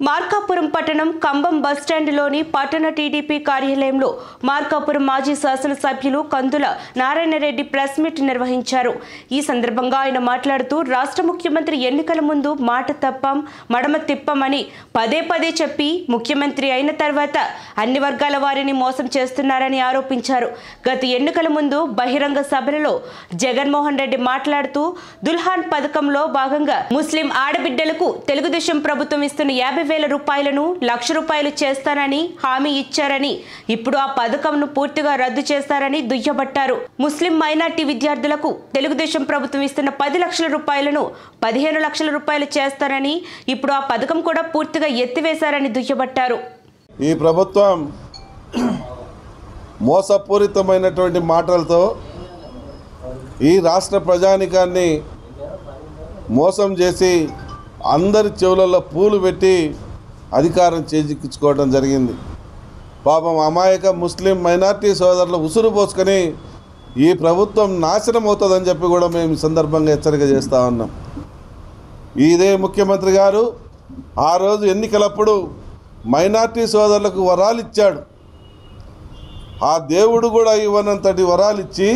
మార్కాపురం పట్టణం కంబం బస్టాండ్లోని పట్టణ టీడీపీ కార్యాలయంలో మార్కాపురం మాజీ శాసనసభ్యులు కందుల నారాయణరెడ్డి ప్రెస్ మీట్ నిర్వహించారు. ఈ సందర్భంగా ఆయన మాట్లాడుతూ రాష్ట్ర ముఖ్యమంత్రి ఎన్నికల ముందు మాట తప్పం మడమ తిప్పమని పదే పదే చెప్పి ముఖ్యమంత్రి అయిన తర్వాత అన్ని వర్గాల వారిని మోసం చేస్తున్నారని ఆరోపించారు. గత ఎన్నికల ముందు బహిరంగ సభలలో జగన్మోహన్ రెడ్డి మాట్లాడుతూ దుల్హాన్ పథకంలో భాగంగా ముస్లిం ఆడబిడ్డలకు తెలుగుదేశం ప్రభుత్వం ఇస్తున్న యాభై వేల రూపాయలను లక్ష రూపాయలు చేస్తానని హామీ ఇచ్చారని ఇప్పుడు ఆ పథకంను పూర్తిగా రద్దు చేస్తారని దుయ్యబట్టారు. ముస్లిం మైనార్టీ విద్యార్థులకు తెలుగుదేశం ప్రభుత్వం ఇస్తున్న పది లక్షల రూపాయలను పదిహేను లక్షల రూపాయలు చేస్తారని ఇప్పుడు ఆ పథకం కూడా పూర్తిగా ఎత్తివేశారని దుయ్యబట్టారు. ఈ ప్రభుత్వం మోసపూరితమైనటువంటి మాటలతో ఈ రాష్ట్ర ప్రజానికాన్ని మోసం చేసి అందరి చెవులలో పూలు పెట్టి అధికారం చేజిక్కించుకోవడం జరిగింది. పాపం అమాయక ముస్లిం మైనార్టీ సోదరులు ఉసురు పోసుకొని ఈ ప్రభుత్వం నాశనం అవుతుందని చెప్పి కూడా మేము ఈ సందర్భంగా హెచ్చరిక చేస్తూ ఉన్నాం. ఇదే ముఖ్యమంత్రి గారు ఆ రోజు ఎన్నికలప్పుడు మైనార్టీ సోదరులకు వరాలు ఇచ్చాడు. ఆ దేవుడు కూడా ఇవ్వనంతటి వరాలు ఇచ్చి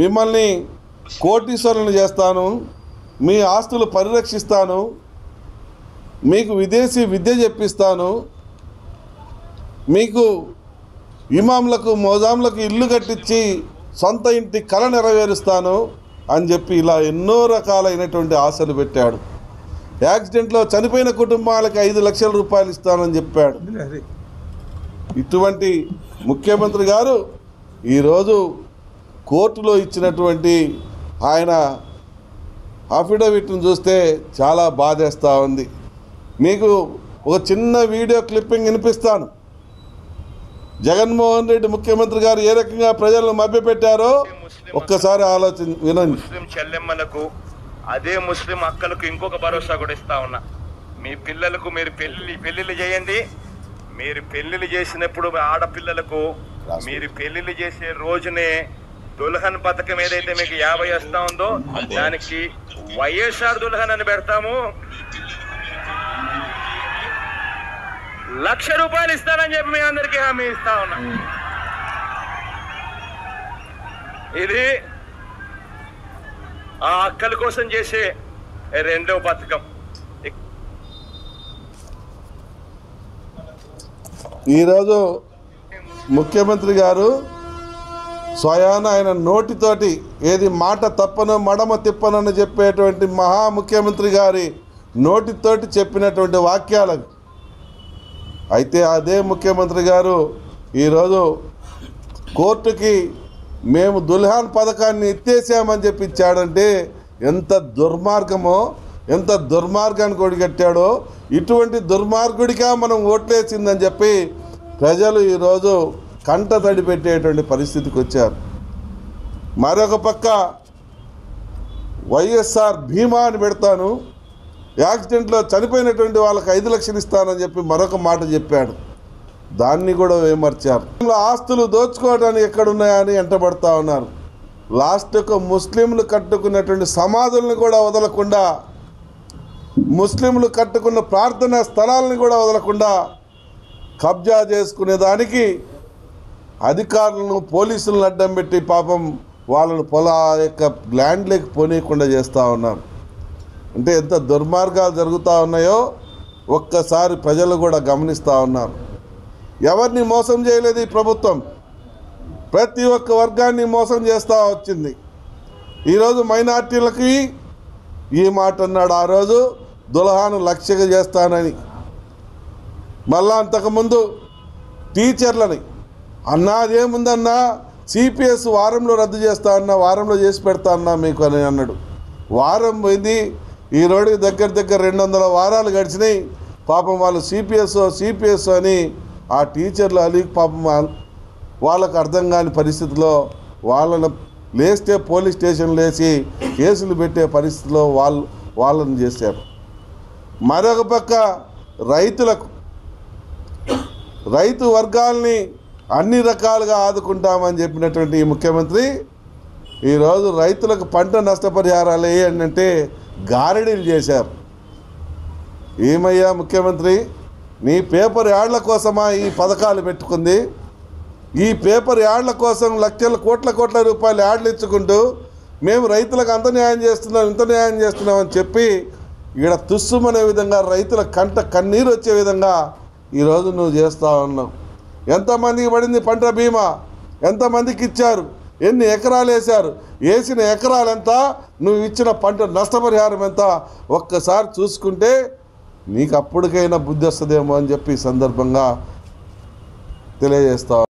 మిమ్మల్ని కోటీశ్వరులను చేస్తాను. మీ ఆస్తులు పరిరక్షిస్తాను. మీకు విదేశీ విద్య చెప్పిస్తాను. మీకు ఇమాంలకు మోజాంలకు ఇల్లు కట్టించి సొంత ఇంటి కళ నెరవేరుస్తాను అని చెప్పి ఇలా ఎన్నో రకాలైనటువంటి ఆశలు పెట్టాడు. యాక్సిడెంట్లో చనిపోయిన కుటుంబాలకు ఐదు లక్షల రూపాయలు ఇస్తానని చెప్పాడు. ఇటువంటి ముఖ్యమంత్రి గారు ఈరోజు కోర్టులో ఇచ్చినటువంటి ఆయన అఫిడవిట్ను చూస్తే చాలా బాధేస్తూ ఉంది. మీకు ఒక చిన్న వీడియో క్లిప్పింగ్ వినిపిస్తాను. జగన్మోహన్ రెడ్డి ముఖ్యమంత్రి గారు ఏ రకంగా ప్రజలను మభ్యపెట్టారో ఒక్కసారి ఆలోచన వినండి. ముస్లిం చెల్లెమ్మలకు అదే ముస్లిం అక్కలకు ఇంకొక భరోసా కూడా ఇస్తా ఉన్నా. మీ పిల్లలకు మీరు పెళ్ళి పెళ్ళిళ్ళు చేయండి. మీరు పెళ్ళిళ్ళు చేసినప్పుడు ఆడపిల్లలకు మీరు పెళ్ళిళ్ళు చేసే రోజునే దుల్హన్ పథకం ఏదైతే మీకు యాభై వస్తా ఉందో దానికి వైఎస్ఆర్ దుల్హన్ అని పెడతాము. లక్ష రూపాయలు ఇస్తానని చెప్పి మీ అందరికీ హామీ ఇస్తా ఉన్నా. ఇది ఆ అక్కల కోసం చేసే రెండో పథకం ఈరోజు ముఖ్యమంత్రి గారు స్వయాన ఆయన నోటితోటి ఏది మాట తప్పను మడమ తిప్పనని చెప్పేటువంటి మహా ముఖ్యమంత్రి గారి నోటితోటి చెప్పినటువంటి వాక్యాలు అయితే అదే ముఖ్యమంత్రి గారు ఈరోజు కోర్టుకి మేము దుల్హాన్ పథకాన్ని ఎత్తేసామని చెప్పి ఇచ్చాడంటే ఎంత దుర్మార్గమో ఎంత దుర్మార్గాన్ని కొడిగట్టాడో ఇటువంటి దుర్మార్గుడిగా మనం ఓట్లేసిందని చెప్పి ప్రజలు ఈరోజు కంట తడి పెట్టేటువంటి పరిస్థితికి వచ్చారు. మరొక పక్క వైఎస్ఆర్ భీమా అని పెడతాను. యాక్సిడెంట్లో చనిపోయినటువంటి వాళ్ళకి ఐదు లక్షలు ఇస్తానని చెప్పి మరొక మాట చెప్పాడు. దాన్ని కూడా విమర్చారు. ఆస్తులు దోచుకోవడానికి ఎక్కడున్నాయని ఎంటబడతా ఉన్నారు. లాస్ట్కు ముస్లింలు కట్టుకున్నటువంటి సమాధులను కూడా వదలకుండా ముస్లింలు కట్టుకున్న ప్రార్థనా స్థలాలను కూడా వదలకుండా కబ్జా చేసుకునే దానికి అధికారులను పోలీసులను అడ్డం పెట్టి పాపం వాళ్ళను పొలా యొక్క ల్యాండ్లోకి పోనీయకుండా చేస్తూ ఉన్నారు అంటే ఎంత దుర్మార్గాలు జరుగుతూ ఉన్నాయో ఒక్కసారి ప్రజలు కూడా గమనిస్తూ ఉన్నారు ఎవరిని మోసం చేయలేదు ఈ ప్రభుత్వం. ప్రతి ఒక్క వర్గాన్ని మోసం చేస్తూ వచ్చింది. ఈరోజు మైనార్టీలకి ఈ మాట అన్నాడు ఆ రోజు దులహాను లక్ష్యగా చేస్తానని. మళ్ళా అంతకుముందు టీచర్లని అన్నా అదేముందన్నా? సిపిఎస్ వారంలో రద్దు చేస్తా అన్నా వారంలో చేసి పెడతా అన్నా మీకు అని అన్నాడు. వారం పోయింది ఈ రోడ్డుకి దగ్గర దగ్గర రెండు వందల వారాలు గడిచినాయి. పాపం వాళ్ళు సిపిఎస్ సిపిఎస్ అని ఆ టీచర్లు అలి పాపం వాళ్ళకు అర్థం కాని పరిస్థితిలో వాళ్ళను లేస్తే పోలీస్ స్టేషన్లు వేసి కేసులు పెట్టే పరిస్థితిలో వాళ్ళు వాళ్ళని చేశారు. మరొక పక్క రైతులకు రైతు వర్గాల్ని అన్ని రకాలుగా ఆదుకుంటామని చెప్పినటువంటి ఈ ముఖ్యమంత్రి ఈరోజు రైతులకు పంట నష్టపరిహారాలు ఏంటంటే గారడీలు చేశారు. ఏమయ్యా ముఖ్యమంత్రి నీ పేపర్ యాడ్ల కోసమా ఈ పథకాలు పెట్టుకుంది? ఈ పేపర్ యాడ్ల కోసం లక్షల కోట్ల కోట్ల రూపాయలు యాడ్లు ఇచ్చుకుంటూ మేము రైతులకు అంత న్యాయం చేస్తున్నాం ఇంత న్యాయం చేస్తున్నాం అని చెప్పి ఇక్కడ తుస్సుమనే విధంగా రైతుల కంట కన్నీరు వచ్చే విధంగా ఈరోజు నువ్వు చేస్తూ ఉన్నావు. ఎంతమందికి పడింది పంట బీమా? ఎంతమందికి ఇచ్చారు? ఎన్ని ఎకరాలు వేశారు? వేసిన ఎకరాలు ఎంత నువ్వు ఇచ్చిన పంట నష్టపరిహారం ఎంత? ఒక్కసారి చూసుకుంటే నీకు అప్పటికైనా బుద్ధి వస్తుందేమో అని చెప్పి సందర్భంగా తెలియజేస్తా